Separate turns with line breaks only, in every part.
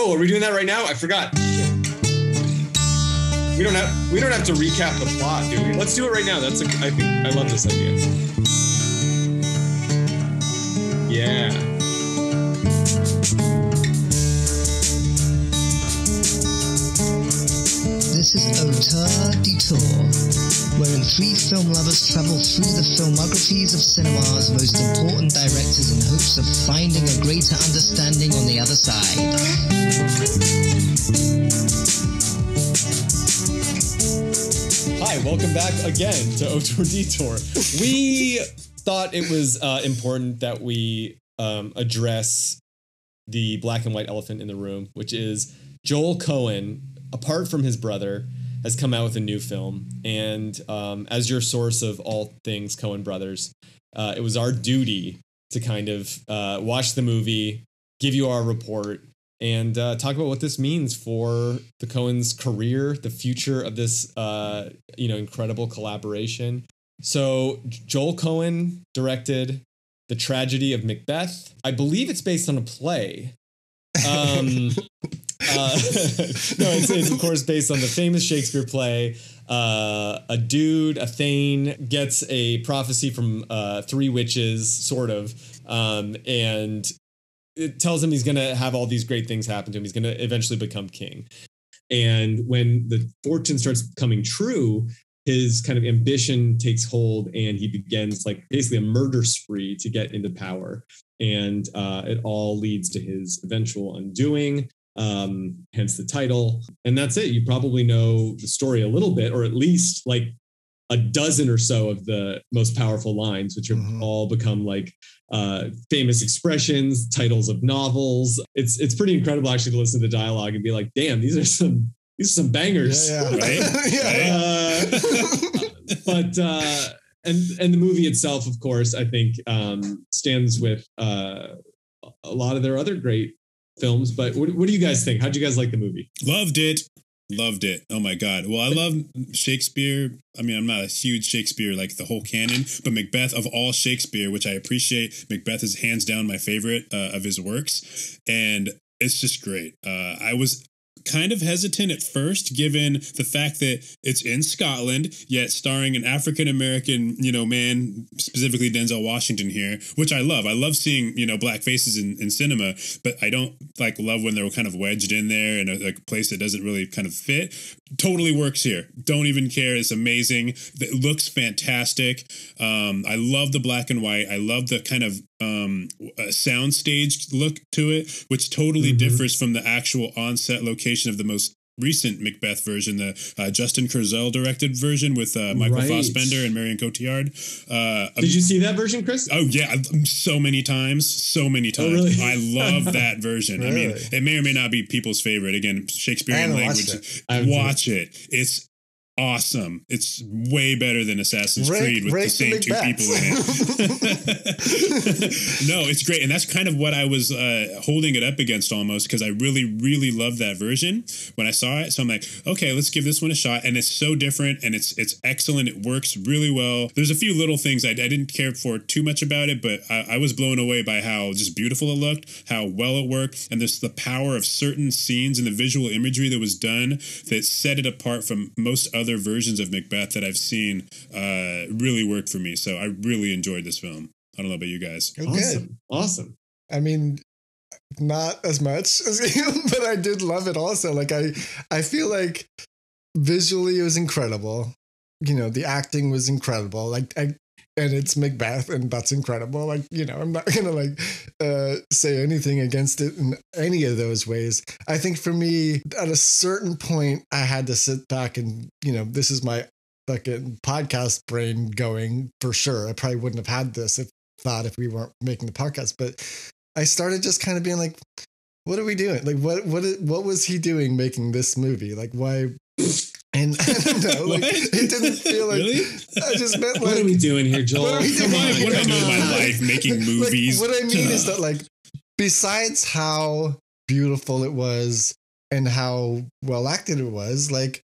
Oh, are we doing that right now? I forgot. We don't have we don't have to recap the plot, do we? Let's do it right now. That's a, I think I love this idea. Yeah.
This is Auteur Detour, wherein three film lovers travel through the filmographies of cinema's most important directors in hopes of finding a greater understanding on the other side.
Hi, welcome back again to Auteur Detour. We thought it was uh, important that we um, address the black and white elephant in the room, which is Joel Coen, apart from his brother, has come out with a new film. And um, as your source of all things Coen brothers, uh, it was our duty to kind of uh, watch the movie, give you our report, and uh, talk about what this means for the Coen's career, the future of this, uh, you know, incredible collaboration. So Joel Coen directed the tragedy of Macbeth. I believe it's based on a play. Um, uh, no, it's, it's of course based on the famous Shakespeare play. Uh, a dude, a thane, gets a prophecy from uh, three witches, sort of, um, and it tells him he's going to have all these great things happen to him. He's going to eventually become king. And when the fortune starts coming true, his kind of ambition takes hold and he begins like basically a murder spree to get into power. And uh, it all leads to his eventual undoing, um, hence the title. And that's it. You probably know the story a little bit, or at least like a dozen or so of the most powerful lines, which have
Mhm.
all become like uh, famous expressions, titles of novels. It's it's pretty incredible actually to listen to the dialogue and be like, damn, these are some these are some bangers.
Yeah, yeah.
Right?
yeah.
Uh, but uh, and and the movie itself, of course, I think um, stands with uh, a lot of their other great films. But what, what do you guys think? How'd you guys like the movie?
Loved it. Loved it. Oh my God. Well, I love Shakespeare. I mean, I'm not a huge Shakespeare, like the whole canon, but Macbeth of all Shakespeare, which I appreciate. Macbeth is hands down my favorite uh, of his works. And it's just great. Uh, I was kind of hesitant at first, given the fact that it's in Scotland, yet starring an African American, you know, man, specifically Denzel Washington here, which I love. I love seeing, you know, black faces in, in cinema, but I don't like love when they're kind of wedged in there in a, like, place that doesn't really kind of fit. Totally works here. Don't even care. It's amazing. It looks fantastic. Um, I love the black and white. I love the kind of um, uh, soundstage look to it, which totally
Mhm.
differs from the actual on-set location of the most recent Macbeth version, the uh, Justin Kurzel directed version with uh, Michael
Right.
Fassbender and Marion Cotillard. Uh,
Did you see that version, Chris?
Oh yeah, so many times, so many times.
really?
I love that version. I mean, it may or may not be people's favorite. Again, Shakespearean language. Watch it. It's awesome. It's way better than Assassin's Creed with the
the
same two
Macbeth.
people in it. no, it's great, and that's kind of what I was uh, holding it up against almost because I really, really loved that version when I saw it. So I'm like, okay, let's give this one a shot, and it's so different, and it's it's excellent. It works really well. There's a few little things I, I didn't care for too much about it, but I, I was blown away by how just beautiful it looked, how well it worked, and there's the power of certain scenes and the visual imagery that was done that set it apart from most other versions of Macbeth that I've seen. Uh, really work for me, so I really enjoyed this film. I don't know about you guys.
Oh, good.
Awesome. Awesome.
I mean, not as much as you, but I did love it also. Like I, I feel like visually it was incredible. You know, the acting was incredible. Like I, and it's Macbeth, and that's incredible. Like you know, I'm not gonna like uh, say anything against it in any of those ways. I think for me, at a certain point, I had to sit back and you know, this is my fucking podcast brain going for sure. I probably wouldn't have had this if thought if we weren't making the podcast, but I started just kind of being like, what are we doing? Like, what, what, what was he doing making this movie? Like, why? And I don't know, like, it didn't feel like,
Really?
I just meant
What are we doing here, Joel?
What are we
Come on, what am I doing with my life? Making
like,
movies.
what I mean is that, like, besides how beautiful it was and how well acted it was, like,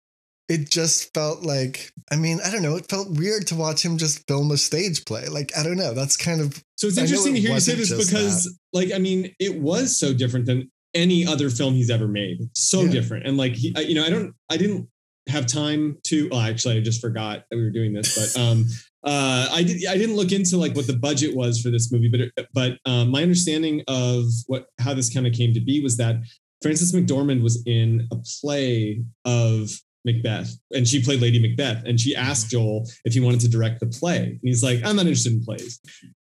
it just felt like, I mean, I don't know, it felt weird to watch him just film a stage play. Like, I don't know, that's kind of
So it's interesting
it
to hear you say this
just
because, like, I mean, it was so different than any other film he's ever made. So
Yeah.
different. And like, he, I- you know, I don't, I didn't have time to, well, actually, I just forgot that we were doing this, but, um, uh, I did, I didn't look into like what the budget was for this movie, but, it, but, um, my understanding of what, how this kind of came to be was that Frances McDormand was in a play of Macbeth and she played Lady Macbeth and she asked Joel if he wanted to direct the play. And he's like, I'm not interested in plays.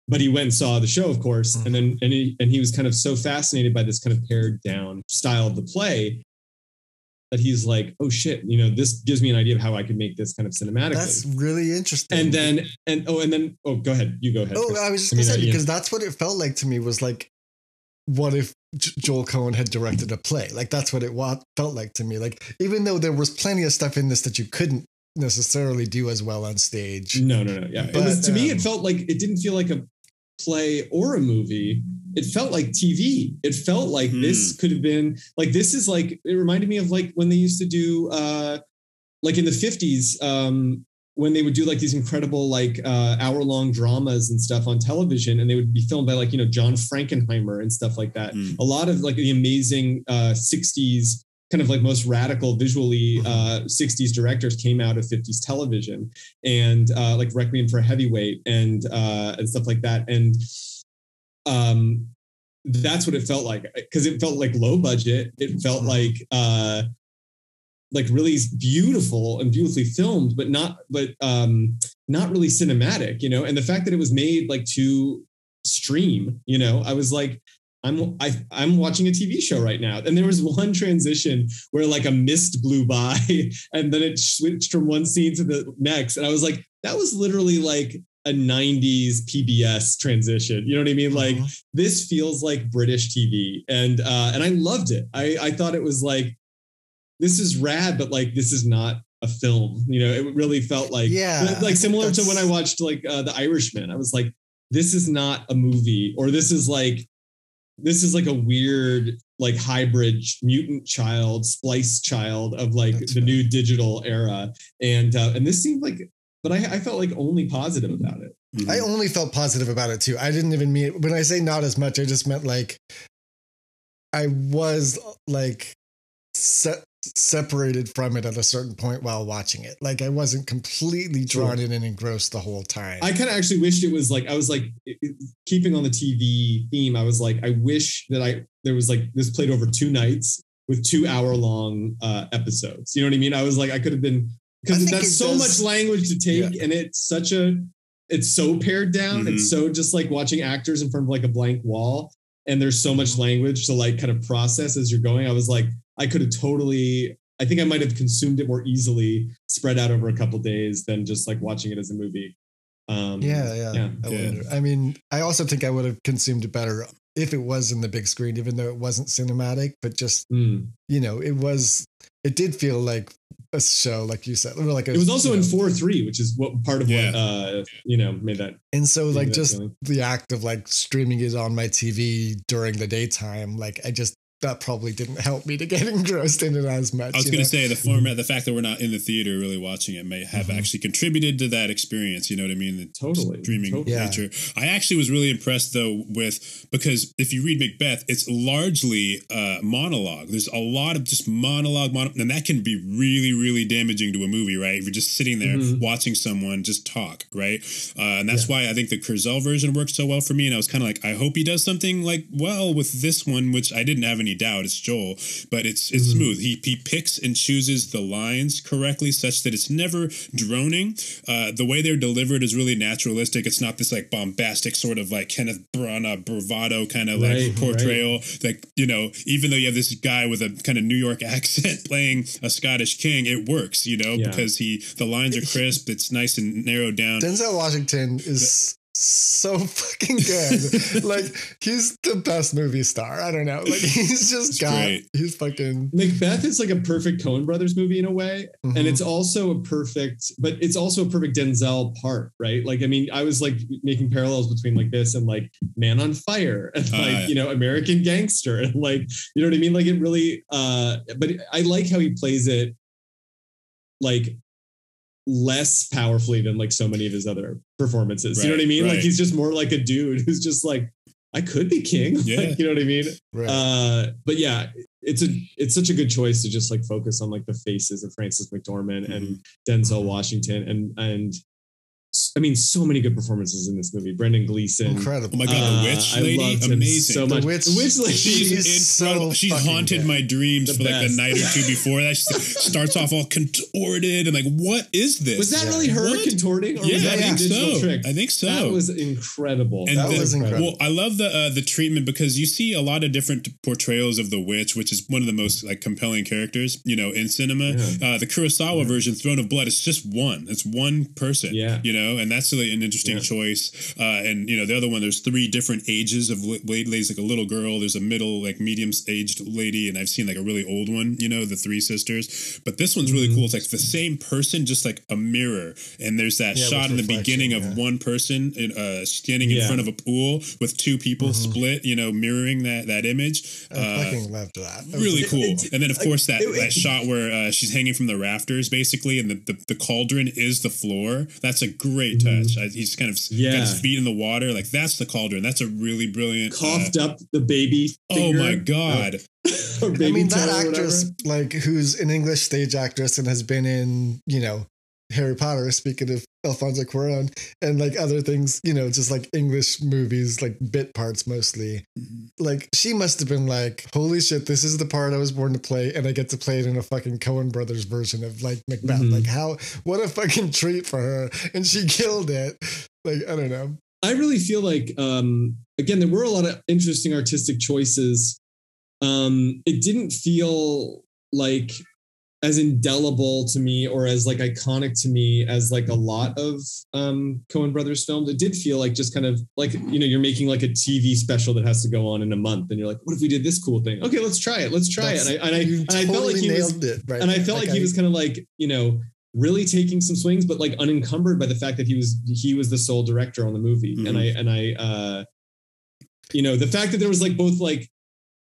But he went and saw the show, of course, and then and he and he was kind of so fascinated by this kind of pared down style of the play that he's like, oh shit, you know, this gives me an idea of how I could make this kind of cinematically.
That's really interesting.
and then and oh and then oh go ahead, you go ahead.
Oh,
Chris.
I was just gonna say
yeah.
because that's what it felt like to me. Was like, what if Joel Coen had directed a play? Like that's what it felt like to me. Like even though there was plenty of stuff in this that you couldn't necessarily do as well on stage.
No, no, no. Yeah.
But,
it was to me,
um,
it felt like it didn't feel like a play or a movie. It felt like TV. It felt like
Hmm.
this could have been like this is like it reminded me of like when they used to do uh like in the 50s, um, when they would do like these incredible like uh hour long dramas and stuff on television and they would be filmed by like you know John Frankenheimer and stuff like that.
Mm.
A lot of like the amazing uh 60s kind of like most radical visually uh 60s directors came out of 50s television and uh like Requiem for a Heavyweight and uh and stuff like that. And um that's what it felt like because it felt like low budget. It felt
Mhm.
like uh like really beautiful and beautifully filmed but not but um not really cinematic you know? And the fact that it was made like to stream you know? I was like I'm I, I'm watching a TV show right now, and there was one transition where like a mist blew by, and then it switched from one scene to the next, and I was like, that was literally like a '90s PBS transition. You know what I mean? Like
Mhm.
this feels like British TV, and uh, and I loved it. I I thought it was like this is rad, but like this is not a film. You know, it really felt like
Yeah,
like similar to when I watched like uh, The Irishman. I was like, this is not a movie, or this is like this is like a weird like hybrid mutant child splice child of like
That's
the
right.
new digital era and uh, and this seemed like but I, I felt like only positive about it
Mhm.
I only felt positive about it too. I didn't even mean when I say not as much. I just meant like I was like se- separated from it at a certain point while watching it. Like I wasn't completely drawn in and engrossed the whole time.
I kind of actually wished it was like I was like it- it- keeping on the TV theme. I was like, I wish that I there was like this played over two nights with two hour long uh, episodes. You know what I mean? I was like, I could have been because that's so
does-
much language to take, and it's such a it's so pared down.
Mhm.
It's so just like watching actors in front of like a blank wall, and there's so much
Mhm.
language to like kind of process as you're going. I was like, I could have totally. I think I might have consumed it more easily, spread out over a couple days, than just like watching it as a movie. Um,
yeah, yeah.
yeah.
I,
Yeah.
wonder. I mean, I also think I would have consumed it better if it was in the big screen, even though it wasn't cinematic, but just
Mm.
you know, it was. It did feel like a show, like you said, like a,
It was also
you
in four three, which is what part of
Yeah.
what uh, you know made that.
And so, like, just
feeling.
the act of like streaming it on my TV during the daytime, like, I just that probably didn't help me to get engrossed in it as much.
I was going to say the format, the fact that we're not in the theater really watching it may have
Mhm.
actually contributed to that experience. You know what I mean? The
Totally,
streaming
totally.
Yeah.
nature. I actually was really impressed though with because if you read Macbeth, it's largely uh, monologue. There's a lot of just monologue, mono- and that can be really, really damaging to a movie, right? If you're just sitting there
Mhm.
watching someone just talk, right? Uh, and that's why I think the Kurzel version worked so well for me. And I was kind of like, I hope he does something like well with this one, which I didn't have any doubt. It's Joel, but it's it's
Mhm.
smooth. He he picks and chooses the lines correctly, such that it's never droning. Uh, the way they're delivered is really naturalistic. It's not this like bombastic sort of like Kenneth Branagh bravado kind of
Right,
like portrayal. Like you know, even though you have this guy with a kind of New York accent playing a Scottish king, it works. You know,
Yeah.
because he the lines are crisp. It's nice and narrowed down.
Denzel Washington is so fucking good. like he's the best movie star. I don't know. Like he's just
It's
got
great.
he's fucking
Macbeth is like a perfect Coen Brothers movie in a way,
Mhm.
and it's also a perfect, but it's also a perfect Denzel part, right? Like, I mean, I was like making parallels between like this and like Man on Fire and
Ah,
like
yeah.
you know American Gangster and like you know what I mean. Like it really, uh but I like how he plays it like less powerfully than like so many of his other performances. you know what I
Right,
mean? Like he's just more like a dude who's just like I could be king.
Yeah.
Like, you know what I mean?
Right.
Uh, but yeah, it's a it's such a good choice to just like focus on like the faces of Frances McDormand and Denzel Washington and and I mean so many good performances in this movie. Brendan Gleeson.
Incredible.
Oh my god,
Uh,
the witch
I
lady,
loved him
amazing.
So
The witch-
the witch lady.
She's
She's
incredible.
so
She's haunted
good.
my dreams
The
for like the night or two before that. She starts off all contorted and like, what is this?
was that
Yeah.
really her
What?
contorting? Or
yeah,
was
I
that a
think
digital
so.
trick?
I think so.
That was incredible.
And
That
the-
was incredible.
Well, I love the uh, the treatment because you see a lot of different portrayals of the witch, which is one of the most like compelling characters, you know, in cinema.
Yeah.
Uh, the Kurosawa version, Throne of Blood, it's just one. It's one person.
Yeah.
you know, and that's really an interesting
Yeah.
choice. Uh, and you know, the other one, there's three different ages of la- ladies, like a little girl. There's a middle, like medium aged lady, and I've seen like a really old one. You know, the three sisters. But this one's really
Mhm.
cool. It's like the same person, just like a mirror. And there's that
Yeah,
shot in the beginning of
yeah.
one person in, uh, standing in front of a pool with two people
Mhm.
split, you know, mirroring that that image.
I
Uh,
fucking loved that. That
really
a-
cool.
it-
and then of course that,
it-
that shot where uh, she's hanging from the rafters basically, and the, the, the cauldron is the floor. That's a great
Mhm.
touch. I, he's kind of
Yeah.
got his feet in the water. Like that's the cauldron. That's a really brilliant. uh,
Coughed up the baby.
oh my god!
Or
I mean, that
toe or whatever.
actress, like, who's an English stage actress and has been in, you know, Harry Potter, speaking of Alfonso Cuarón, and like other things, you know, just like English movies, like bit parts mostly. Like, she must have been like, holy shit, this is the part I was born to play, and I get to play it in a fucking Coen Brothers version of like Macbeth.
Mhm.
Like, how, what a fucking treat for her. And she killed it. Like, I don't know.
I really feel like um again there were a lot of interesting artistic choices. Um it didn't feel like as indelible to me or as like iconic to me as like a lot of um Coen brothers films. It did feel like just kind of like you know you're making like a TV special that has to go on in a month and you're like what if we did this cool thing? Okay, let's try it. Let's try
That's-
it. And I and I, and I felt like he was
nailed it. Right.
and I felt like, he was kind of like you know really taking some swings, but like unencumbered by the fact that he was he was the sole director on the movie, and I and I uh, you know the fact that there was like both like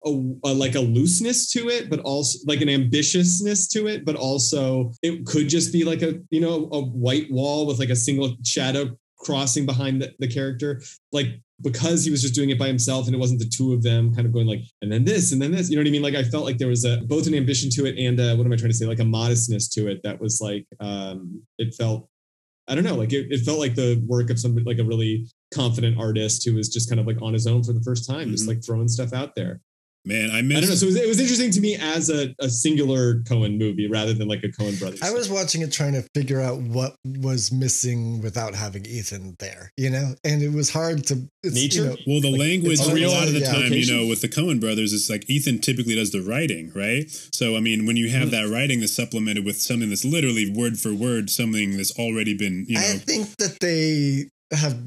a, a like a looseness to it, but also like an ambitiousness to it, but also it could just be like a you know a white wall with like a single shadow crossing behind the, the character. Like because he was just doing it by himself and it wasn't the two of them kind of going like and then this and then this you know what i mean? Like i felt like there was a both an ambition to it and uh what am i trying to say? Like a modestness to it that was like um it felt i don't know like it, it felt like the work of somebody like a really confident artist who was just kind of like on his own for the first time just
Mhm.
like throwing stuff out there
Man, I
i don't know so it was, it was interesting to me as a, a singular coen movie rather than like a coen brothers
I was watching it trying to figure out what was missing without having Ethan there, you know, and it was hard to it's,
Nature?
You know,
well, the
like,
language a lot of the
yeah.
time, you know, with the Coen brothers, it's like Ethan typically does the writing, right? So, I mean, when you have
Mm.
that writing that's supplemented with something that's literally word for word, something that's already been, you know,
I think that they have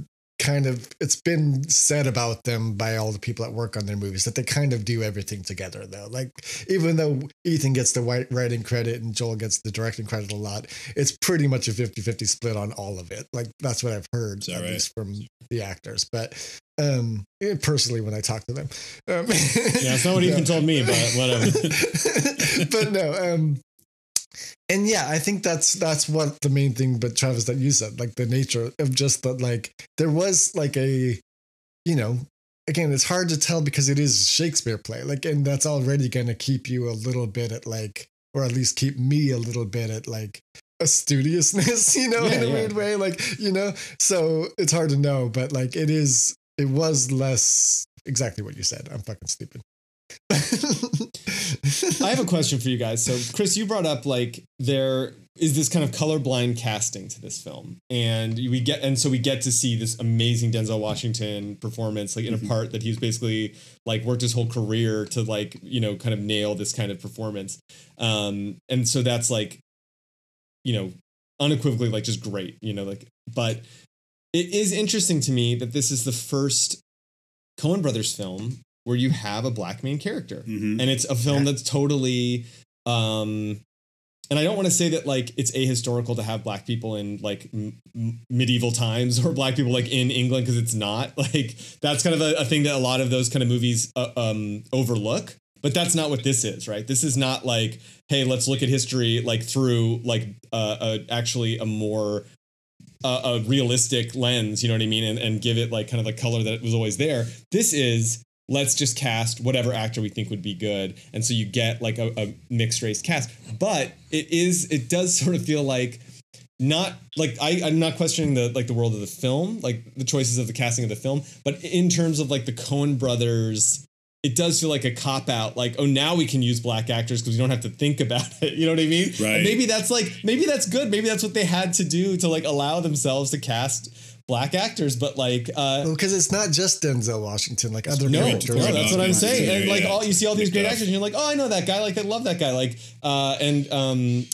kind of it's been said about them by all the people that work on their movies that they kind of do everything together though like even though ethan gets the white writing credit and joel gets the directing credit a lot it's pretty much a 50-50 split on all of it like that's what i've heard at
right?
least from the actors but um personally when i talk to them um,
yeah it's not what
no.
ethan told me but whatever
but no, um, and yeah, I think that's that's what the main thing. But Travis, that you said, like the nature of just that, like there was like a, you know, again, it's hard to tell because it is Shakespeare play, like, and that's already going to keep you a little bit at like, or at least keep me a little bit at like a studiousness, you know,
Yeah,
in a
yeah.
weird way, like you know. So it's hard to know, but like it is, it was less exactly what you said. I'm fucking stupid.
I have a question for you guys. So, Chris, you brought up like there is this kind of colorblind casting to this film, and we get and so we get to see this amazing Denzel Washington performance, like in
Mhm.
a part that he's basically like worked his whole career to like you know kind of nail this kind of performance, um, and so that's like, you know, unequivocally like just great, you know, like but it is interesting to me that this is the first Coen Brothers film where you have a black main character.
Mhm.
and it's a film that's totally um and i don't want to say that like it's ahistorical to have black people in like m- medieval times or black people like in england because it's not. Like that's kind of a, a thing that a lot of those kind of movies uh, um overlook. But that's not what this is right? This is not like hey let's look at history like through like uh, uh actually a more a, a realistic lens, you know what I mean, and, and give it like kind of the color that was always there. This is let's just cast whatever actor we think would be good, and so you get like a, a mixed race cast. But it is it does sort of feel like not like I, I'm not questioning the like the world of the film, like the choices of the casting of the film, but in terms of like the Coen brothers, it does feel like a cop out. Like, oh, now we can use black actors because we don't have to think about it. You know what I mean?
Right.
And maybe that's like maybe that's good. Maybe that's what they had to do to like allow themselves to cast black actors. But like, uh,
because it's not just Denzel Washington, like other
no,
characters.
no, that's what I'm
Yeah,
saying. And like
yeah.
all you see all these great actors, and you're like, oh, I know that guy. Like I love that guy. Like uh, and um,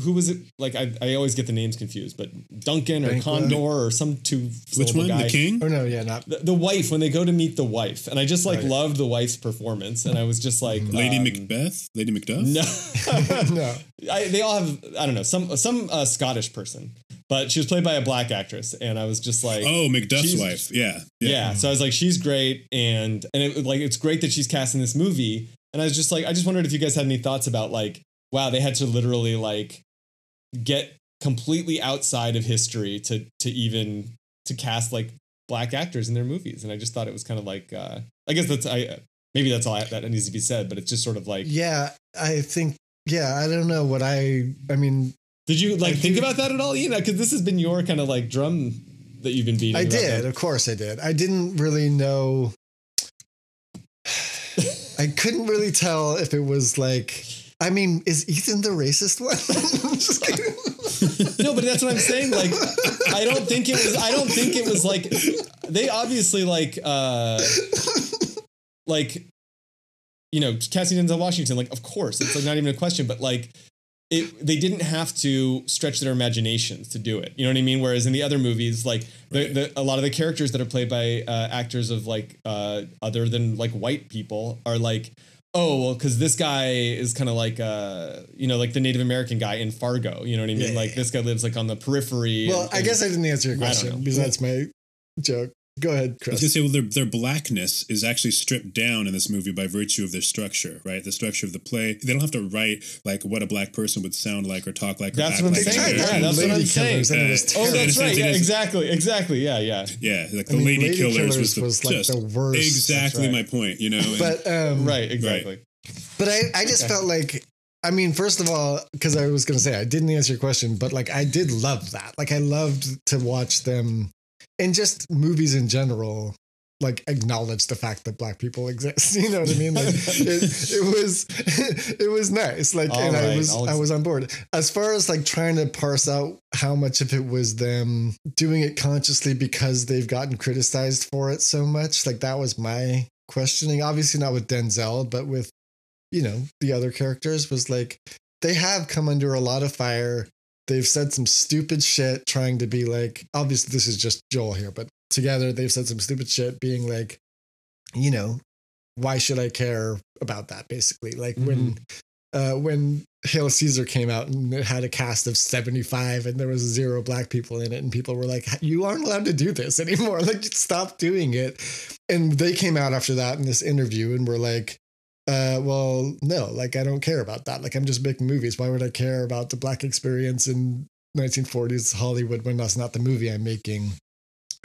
who was it? Like I, I always get the names confused, but Duncan or
Banquo.
Condor or some two.
Which one?
Guy.
The king?
Oh no, yeah, not
The, the wife when they go to meet the wife, and I just like
Right.
loved the wife's performance, and I was just like
Lady
um,
Macbeth? Lady Macduff?
No,
no.
I, they all have I don't know some some uh, Scottish person, but she was played by a black actress, and I was just like,
Oh, Macduff's
She's-
wife. Yeah.
yeah. So I was like, she's great, and and it like it's great that she's cast in this movie. And I was just like, I just wondered if you guys had any thoughts about like, wow, they had to literally like get completely outside of history to to even to cast like black actors in their movies, and I just thought it was kind of like, uh, I guess that's I maybe that's all I, that needs to be said, but it's just sort of like,
Yeah, I think. Yeah, I don't know what I. I mean,
did you like
I
think
do-
about that at all, you know Because this has been your kind of like drum that you've been beating.
I did.
that.
Of course, I did. I didn't really know. I couldn't really tell if it was like. I mean, is Ethan the racist one?
No, but that's what I'm saying. Like, I don't think it was. I don't think it was like they obviously like, uh like, you know, casting Denzel Washington. Like, of course, it's like not even a question. But like, it they didn't have to stretch their imaginations to do it. You know what I mean? Whereas in the other movies, like the, the a lot of the characters that are played by uh, actors of like uh other than like white people are like. Oh well, because this guy is kind of like uh, you know, like the Native American guy in Fargo. You know what I mean?
Yeah,
like
yeah.
this guy lives like on the periphery.
well,
and-
I guess I didn't answer your question because that's my joke. Go ahead,
I was gonna say, well, their their blackness is actually stripped down in this movie by virtue of their structure, right? The structure of the play. They don't have to write like what a black person would sound like or talk like.
That's
act
what I'm
like
saying. Yeah,
that in
that's what I'm
Lady
saying.
Killers, and it was
Uh,
Oh, that's right. Yeah, exactly, exactly. Yeah, yeah.
Yeah, like the
mean,
Lady,
Lady
Killers,
Killers
was, the,
was, like, the worst.
Exactly
That's
my point. You know, and-
But um,
Right, exactly.
But I, I just
Okay.
felt like, I mean, first of all, because I was going to say, I didn't answer your question, but like, I did love that. Like, I loved to watch them and just movies in general, like, acknowledge the fact that black people exist. You know what I mean? Like, it, it was, it was nice. Like,
All
and I was,
I'll
I was on board. As far as like trying to parse out how much of it was them doing it consciously because they've gotten criticized for it so much, like, that was my questioning. Obviously, not with Denzel, but with you know, the other characters was like they have come under a lot of fire. They've said some stupid shit trying to be like, obviously, this is just Joel here, but together they've said some stupid shit being like, you know, why should I care about that? Basically, like when, uh, when Hail Caesar came out and it had a cast of 75 and there was zero black people in it, and people were like, you aren't allowed to do this anymore. Like, stop doing it. And they came out after that in this interview and were like, uh, well, no, like I don't care about that. Like I'm just making movies. Why would I care about the black experience in 1940s Hollywood when that's not the movie I'm making?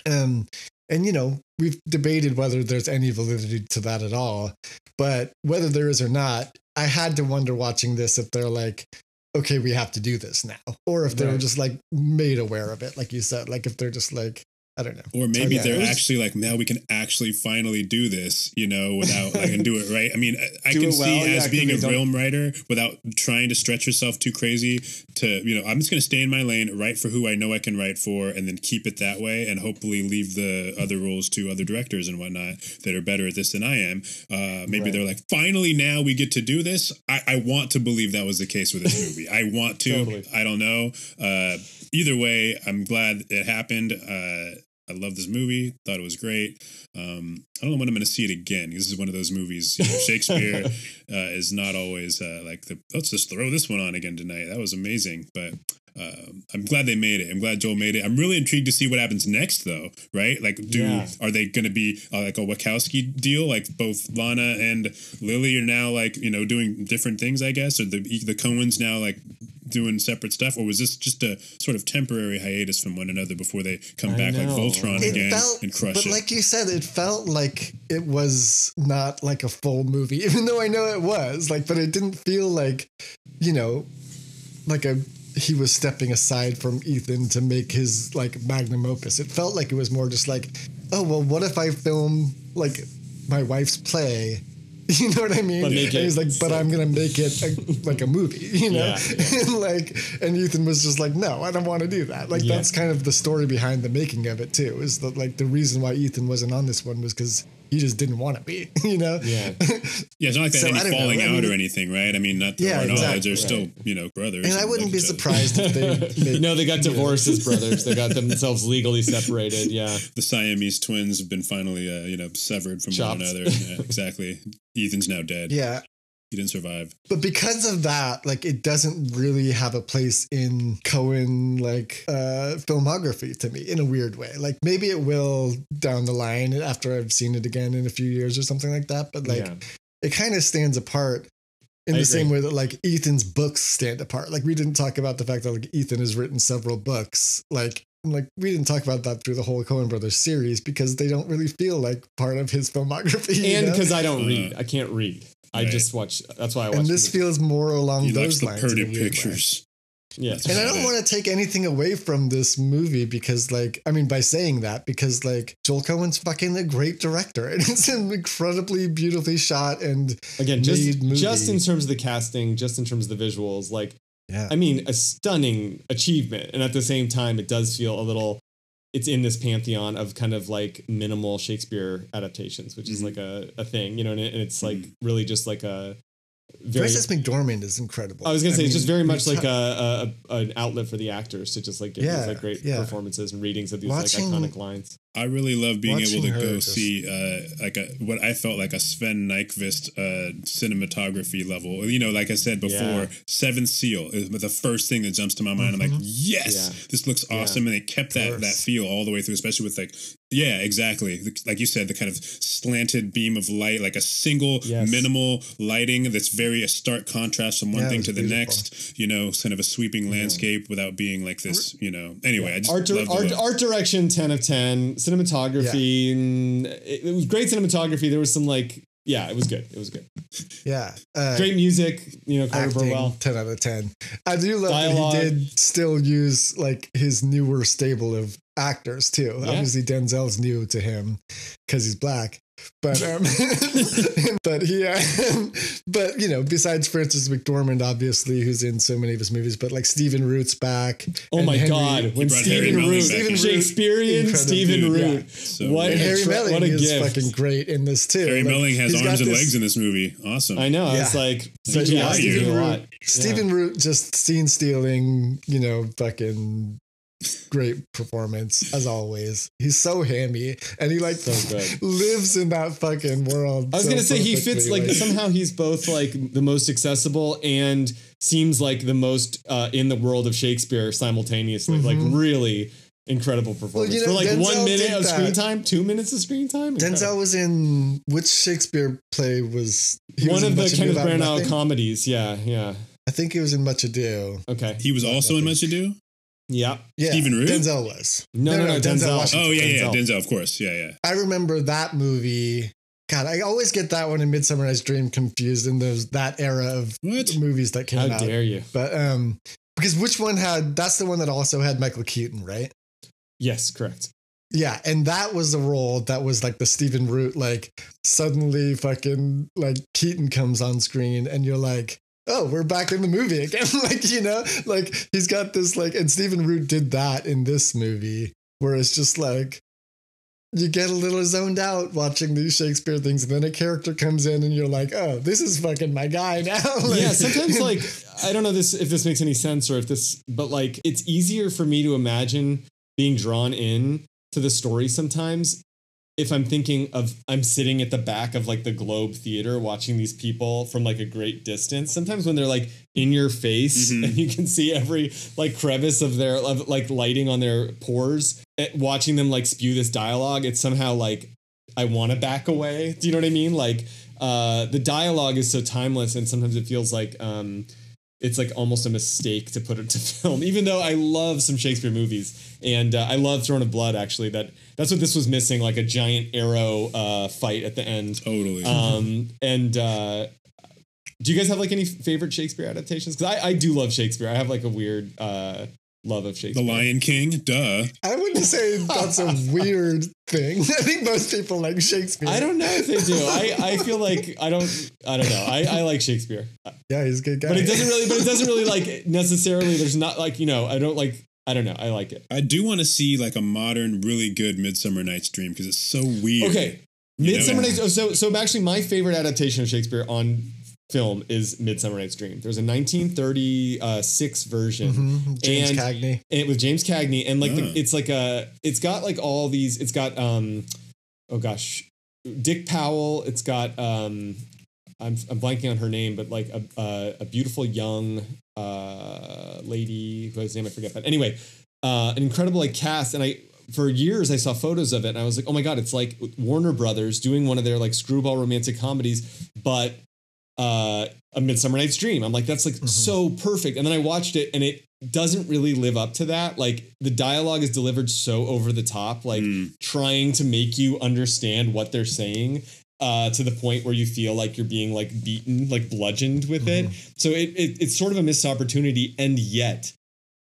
Um, and you know, we've debated whether there's any validity to that at all. But whether there is or not, I had to wonder watching this if they're like, okay, we have to do this now, or if they're
Right.
just like made aware of it, like you said, like if they're just like, I don't know.
Or maybe
Yeah,
they're
was-
actually like, now we can actually finally do this, you know, without like and do it right. I mean, I, I can
it
see
well, yeah,
as being a film writer without trying to stretch yourself too crazy to, you know, I'm just going to stay in my lane, write for who I know I can write for, and then keep it that way, and hopefully leave the other roles to other directors and whatnot that are better at this than I am. Uh, maybe
Right.
they're like, finally, now we get to do this. I, I want to believe that was the case with this movie. I want to.
Totally.
I don't know. Uh, either way, I'm glad it happened. Uh, I love this movie. Thought it was great. Um, I don't know when I'm going to see it again. This is one of those movies. You know, Shakespeare uh, is not always uh, like the. Let's just throw this one on again tonight. That was amazing. But um, I'm glad they made it. I'm glad Joel made it. I'm really intrigued to see what happens next, though. Right? Like, do
Yeah.
are they going to be uh, like a Wachowski deal? Like both Lana and Lily are now like you know doing different things, I guess, or the the Coens now like doing separate stuff, or was this just a sort of temporary hiatus from one another before they come
I
back like. Voltron
it
again
felt,
and crush
but
it?
like you said, it felt like it was not like a full movie, even though I know it was. Like, but it didn't feel like, you know, like a he was stepping aside from Ethan to make his like magnum opus. It felt like it was more just like, oh well, what if I film like my wife's play? You know what I mean?
But make
and
it
he's like, but I'm gonna make it a, like a movie, you know?
Yeah, yeah.
and like, and Ethan was just like, no, I don't want to do that. Like,
Yeah.
that's kind of the story behind the making of it too. Is that like the reason why Ethan wasn't on this one was because he just didn't want to be, you know?
Yeah.
yeah, it's not like they
So,
had
I
any
don't know.
falling
I
out
mean-
or anything, right? I mean, not to
Yeah,
our knowledge, they're still you know brothers.
And I wouldn't be surprised if they made
no, they got divorced as brothers. They got themselves legally separated. Yeah.
The Siamese twins have been finally, uh, you know, severed from
Chopped.
one another. Yeah, exactly. Ethan's now dead.
Yeah.
He didn't survive.
But because of that, like it doesn't really have a place in Coen like uh filmography to me in a weird way. Like maybe it will down the line after I've seen it again in a few years or something like that. But like
yeah.
it kind of stands apart in
I
the same way that like Ethan's books stand apart. Like we didn't talk about the fact that like Ethan has written several books. Like like we didn't talk about that through the whole Coen Brothers series because they don't really feel like part of his filmography.
And because I don't
Uh,
read, I can't read. I
right.
just watch. That's why I watch.
and this
movies.
feels more along
He likes
those
the
lines. in
pretty pictures.
Yeah.
And I don't want to take anything away from this movie because, like, I mean, by saying that, because, like, Joel Coen's fucking a great director and it's an incredibly beautifully shot and,
Again, just
made movie.
just in terms of the casting, just in terms of the visuals, like
yeah.
I mean, a stunning achievement. And at the same time, it does feel a little. It's in this pantheon of kind of like minimal Shakespeare adaptations, which is
Mhm.
like a, a thing, you know, and, it, and it's like
Mhm.
really just like a very.
Frances McDormand is incredible.
I was gonna say it's just very much like a, a, a an outlet for the actors to just like give
Yeah,
these like great
yeah.
performances and readings of these
Watching-
like iconic lines.
I really love being able to go
just-
see uh, like a what I felt like a Sven Nykvist uh, cinematography level. You know, like I said before,
Yeah.
Seventh Seal is the first thing that jumps to my mind. I'm like, yes,
Yeah.
this looks awesome, and they kept that that feel all the way through, especially with like, yeah, exactly, like you said, the kind of slanted beam of light, like a single
Yes.
minimal lighting that's very a stark contrast from one
Yeah,
thing to the
beautiful.
next. You know, kind of a sweeping landscape without being like this. You know, anyway, I just
art,
love the
art,
look.
art direction 10 of 10 cinematography it, it was great cinematography there was some like yeah it was good it was good
Yeah. Uh,
great music you know Carter
acting,
Burwell
10 out of 10. I do love
Dialogue.
that he did still use like his newer stable of actors too.
Yeah.
Obviously Denzel's new to him because he's black. But um but he uh, but you know, besides Frances McDormand, obviously, who's in so many of his movies, but like Stephen Root's back.
oh
and
my
Henry-
god when
brought Harry
Stephen
Melling
Root
back.
Shakespearean Stephen Root
yeah. So
what
And
a,
Harry
tre-
Melling
what a
is
gift
fucking great in this too.
Harry
Like,
Melling has arms and
this-
legs in this movie. Awesome.
I know I was like
But yeah, Stephen Root,
lot
Stephen Root just scene stealing, you know, fucking great performance as always. He's so hammy and he like
So
lives in that fucking world.
I was
so
gonna say he fits
perfectly,
like somehow he's both like the most accessible and seems like the most uh, in the world of Shakespeare simultaneously. Like really incredible performance
Mm-hmm. you
for like
Denzel
one minute of screen time, two minutes of screen time.
Denzel
Incredible.
was in which Shakespeare play was he
one
was
of
in
the
Much Ado
Kenneth Branagh comedies. Yeah, yeah.
I think he was in Much Ado.
Okay.
He was also in Much Ado.
Yeah.
Yeah,
Stephen Root?
Denzel was.
No, no, no. Denzel.
Washington.
Oh yeah, yeah,
Denzel.
Denzel. Of course. Yeah, yeah.
I remember that movie. God, I always get that one and Midsummer Night's Dream confused in those that era of
What?
movies that came
How
out.
How dare you?
But um, because which one had? That's the one that also had Michael Keaton, right?
Yes, correct.
Yeah, and that was the role that was like the Stephen Root, like suddenly fucking like Keaton comes on screen and you're like, oh, we're back in the movie again. like, you know, like he's got this like, and Stephen Root did that in this movie where it's just like, you get a little zoned out watching these Shakespeare things, and then a character comes in and you're like, oh, this is fucking my guy now. Like-
yeah, sometimes like I don't know this if this makes any sense or if this, but like it's easier for me to imagine being drawn in to the story sometimes if I'm thinking of I'm sitting at the back of like the Globe Theater watching these people from like a great distance. Sometimes when they're like in your face
Mhm.
and you can see every like crevice of their of like lighting on their pores, eh, watching them like spew this dialogue, it's somehow like I want to back away. Do you know what I mean? Like uh the dialogue is so timeless and sometimes it feels like um it's like almost a mistake to put it to film, even though I love some Shakespeare movies and uh, I love Throne of Blood. Actually, that that's what this was missing, like a giant arrow uh, fight at the end.
Totally.
Um, and uh, do you guys have like any favorite Shakespeare adaptations? Because I, I do love Shakespeare. I have like a weird uh, love of Shakespeare.
the Lion King, duh.
I wouldn't say that's a weird thing. I think most people like Shakespeare.
I don't know if they do. I, I feel like I don't I don't know. I, I like Shakespeare.
Yeah, he's a good guy.
But it doesn't really but it doesn't really like necessarily there's not like, you know, I don't like I don't know. I like it.
I do want to see like a modern, really good Midsummer Night's Dream because it's so weird.
Okay.
You?
Midsummer Night's oh, so so actually my favorite adaptation of Shakespeare on film is Midsummer Night's Dream. There's a 1936 version.
Mhm, James
And-
Cagney.
and with James Cagney, and like
Ah.
the, it's like a, it's got like all these. It's got um, oh gosh, Dick Powell. It's got um, I'm I'm blanking on her name, but like a a, a beautiful young uh lady whose name I forget. But anyway, uh, an incredible like cast, and I for years I saw photos of it, and I was like, oh my god, it's like Warner Brothers doing one of their like screwball romantic comedies, but uh a midsummer night's dream i'm like that's like so perfect and then i watched it and it doesn't really live up to that like the dialogue is delivered so over the top like
Mm.
trying to make you understand what they're saying uh to the point where you feel like you're being like beaten like bludgeoned with it so it, it it's sort of a missed opportunity and yet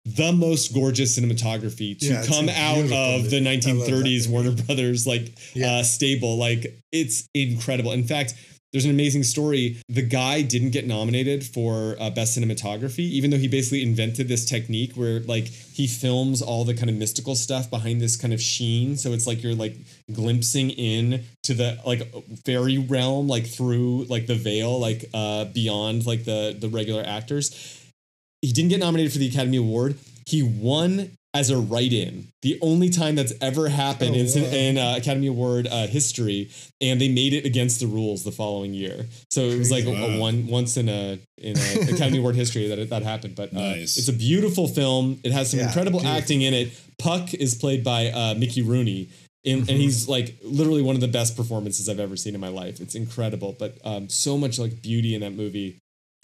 the most gorgeous cinematography to
Yeah,
come out of the
movie. I
1930s. Warner Brothers like
Yeah.
uh, stable. Like it's incredible. In fact, there's an amazing story. The guy didn't get nominated for uh, best cinematography, even though he basically invented this technique where like he films all the kind of mystical stuff behind this kind of sheen. So it's like you're like glimpsing in to the like fairy realm, like through like the veil, like uh, beyond like the the regular actors he didn't get nominated for the Academy Award. He won as a write-in. The only time that's ever happened
Oh,
in, in uh, Academy Award uh, history, and they made it against the rules the following year. So it was like a, a one once in a in a Academy Award history that it, that happened. But uh,
Nice.
it's a beautiful film. It has some
Yeah,
incredible
beautiful.
acting in it. Puck is played by uh, Mickey Rooney. And, and he's like literally one of the best performances I've ever seen in my life. It's incredible, but um, so much like beauty in that movie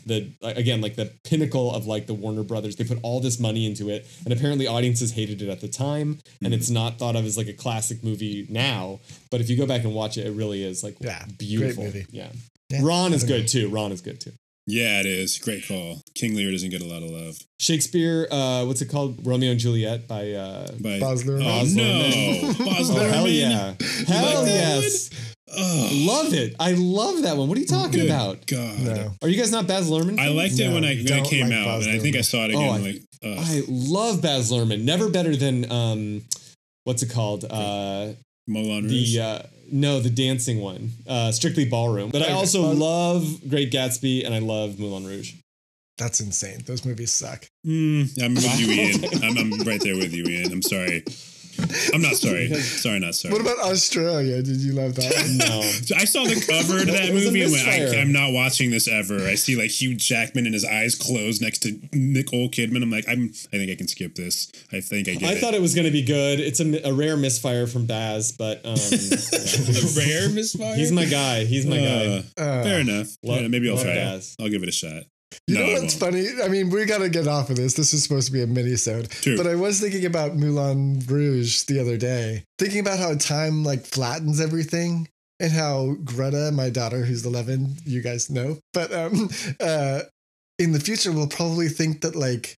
the again like the pinnacle of like the Warner Brothers. They put all this money into it, and apparently audiences hated it at the time, and it's not thought of as like a classic movie now. But if you go back and watch it, it really is like
Yeah, great
beautiful.
movie.
Yeah.
Yeah,
Ran is good too. Ran is good too.
Yeah, it is. Great call. King Lear doesn't get a lot of love.
Shakespeare, uh, what's it called? Romeo and Juliet by uh,
By,
Baz Luhrmann.
Oh,
Baz
no.
Luhrmann. Oh hell yeah. Hell
that
yes.
Oh,
Love it. I love that one. What are you talking
good
about?
God.
No.
Are you guys not Baz Luhrmann?
I liked it
No,
when I when it came
like
out,
Baz
and I think I saw it
Oh,
again.
I-
like, ugh.
I love Baz Luhrmann. Never better than um, what's it called? Uh,
Moulin Rouge.
the uh, no, the dancing one, uh, Strictly Ballroom. But I also
Well-
love Great Gatsby and I love Moulin Rouge.
That's insane. Those movies suck.
Mm, I'm with you, Ian. I'm, I'm right there with you, Ian. I'm sorry. I'm not sorry. Sorry, not sorry.
What about Australia? Did you love that one?
No,
I saw the cover to that
It was a
movie and went. I, I'm not watching this ever. I see like Hugh Jackman and his eyes closed next to Nicole Kidman. I'm like, I'm. I think I can skip this. I think I get
I
it.
thought it was going to be good. It's a, a rare misfire from Baz, but um, yeah.
rare misfire.
he's my guy. He's my guy.
Uh,
Uh,
fair enough.
Love-
Yeah, maybe I'll
love
try
Baz.
it. I'll give it a shot.
You
No,
know what's funny? I mean, we got to get off of this. This is supposed to be a mini-sode.
True.
But I was thinking about Moulin Rouge the other day, thinking about how time like flattens everything and how Greta, my daughter who's 11, you guys know, but um, uh, in the future we'll probably think that like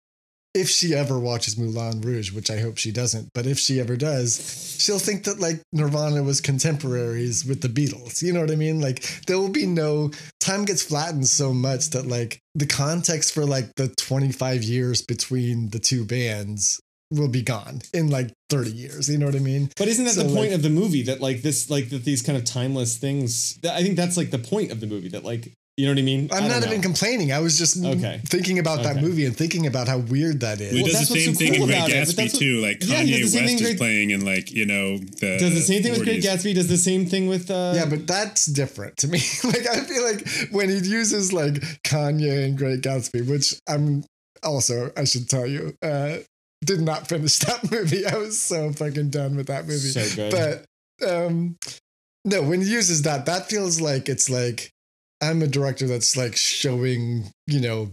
if she ever watches Moulin Rouge, which I hope she doesn't, but if she ever does, she'll think that like Nirvana was contemporaries with the Beatles. You know what I mean? Like there will be no time gets flattened so much that like the context for like the 25 years between the two bands will be gone in like 30 years. You know what I mean?
But isn't that
So,
the point
like-
of the movie? That like this, like that these kind of timeless things. I think that's like the point of the movie. That like you know what I mean. I
I'm
don't
not even complaining. I was just
Okay.
thinking about that movie and thinking about how weird that is.
He
Well,
does
that's
the same
so
thing
cool
in Great
about it, but
Gatsby
what-
too. Like
Yeah,
Kanye West
thing
is
Great-
playing in like you know the
Does the same thing with Great Gatsby? Does the same thing with uh,
yeah, but that's different to me. like I feel like when he uses like Kanye and Great Gatsby, which I'm also I should tell you, uh, did not finish that movie. I was so fucking done with that movie.
so good.
But um no, when he uses that, that feels like it's like I'm a director that's like showing, you know,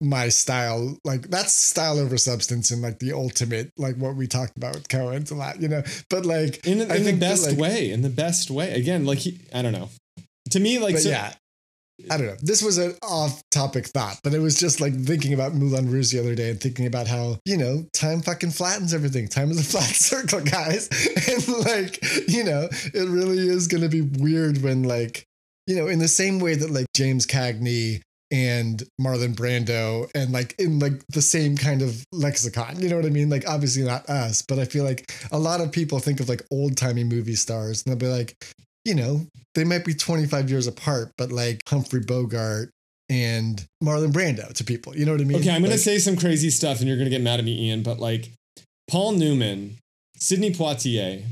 my style. Like that's style over substance and like the ultimate, like what we talked about with Coen's a lot, you know. But like
in, in the
think that,
best
like-
way. In the best way. Again, like he, I don't know. To me, like so-
yeah. I don't know. This was an off-topic thought, but it was just like thinking about Moulin Rouge the other day and thinking about how you know time fucking flattens everything. Time is a flat circle, guys, and like you know it really is going to be weird when like you know in the same way that like James Cagney and Marlon Brando and like in like the same kind of lexicon. You know what I mean? Like obviously not us, but I feel like a lot of people think of like old timey movie stars and they'll be like, you know, they might be 25 years apart, but like Humphrey Bogart and Marlon Brando to people. You know what I mean?
Okay, I'm gonna
Like,
say some crazy stuff, and you're gonna get mad at me, Ian. But like Paul Newman, Sidney Poitier,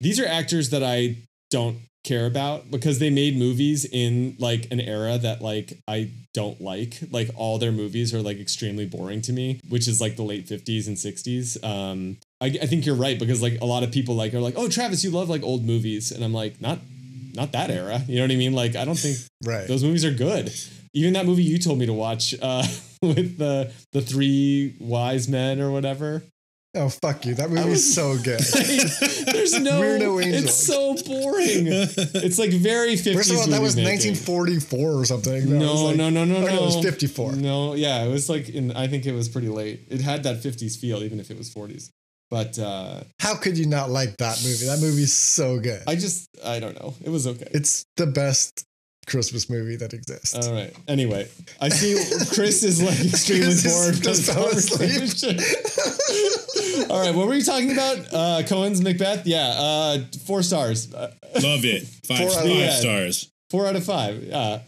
these are actors that I don't care about because they made movies in like an era that like I don't like. Like all their movies are like extremely boring to me, which is like the late 50s and 60s. Um, I, I think you're right because like a lot of people like are like, oh Travis, you love like old movies, and I'm like, not not that era. You know what I mean? Like I don't think
right.
those movies are good. Even that movie you told me to watch uh, with the the three wise men or whatever.
oh fuck you! That movie
was-
so good.
There's no.
Weirdo Angel.
It's so boring. It's like very 50s.
First of all, that was
making.
1944 or something. That
No,
like-
no, no, no, no.
it was 54.
No, yeah, it was like in. I think it was pretty late. It had that 50s feel, even if it was 40s. But uh,
How could you not like that movie? That movie's so good.
I just, I don't know. It was okay.
it's the best Christmas movie that exists.
All right. Anyway, I see Chris is like extremely bored.
just fell asleep.
conversation. All right. What were you talking about? Uh, Coen's Macbeth? Yeah. Uh, four stars. Uh,
Love it. Five,
Four out of
five
five.
stars.
four out of five. Yeah.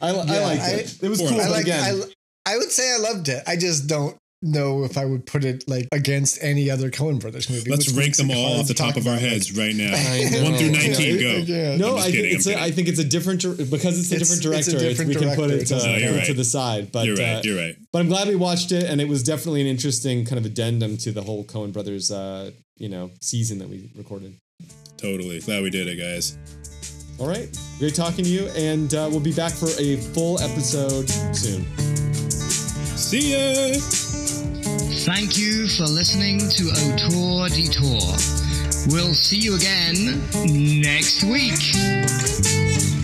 I, I
Yeah,
liked
I-
it. It was
Four
cool.
I
but
like.
again,
I, I would say I loved it. I just don't know if I would put it like against any other Coen Brothers movie.
Let's rank them all off the top of our
about, like-
heads right now. One through 19,
it-
go.
yeah.
no,
I'm just
think
kidding,
it's
I'm
a, I think it's a different dir- because it's a
It's-
different
it's a
director.
different
we can put it
It
uh,
No, you're
to the side. But
You're right.
uh,
You're right.
But I'm glad we watched it, and it was definitely an interesting kind of addendum to the whole Coen Brothers, uh, you know, season that we recorded.
Totally. Glad we did it, guys.
All right, great talking to you, and uh, we'll be back for a full episode soon.
See ya.
Thank you for listening to Auteur Detour. We'll see you again next week.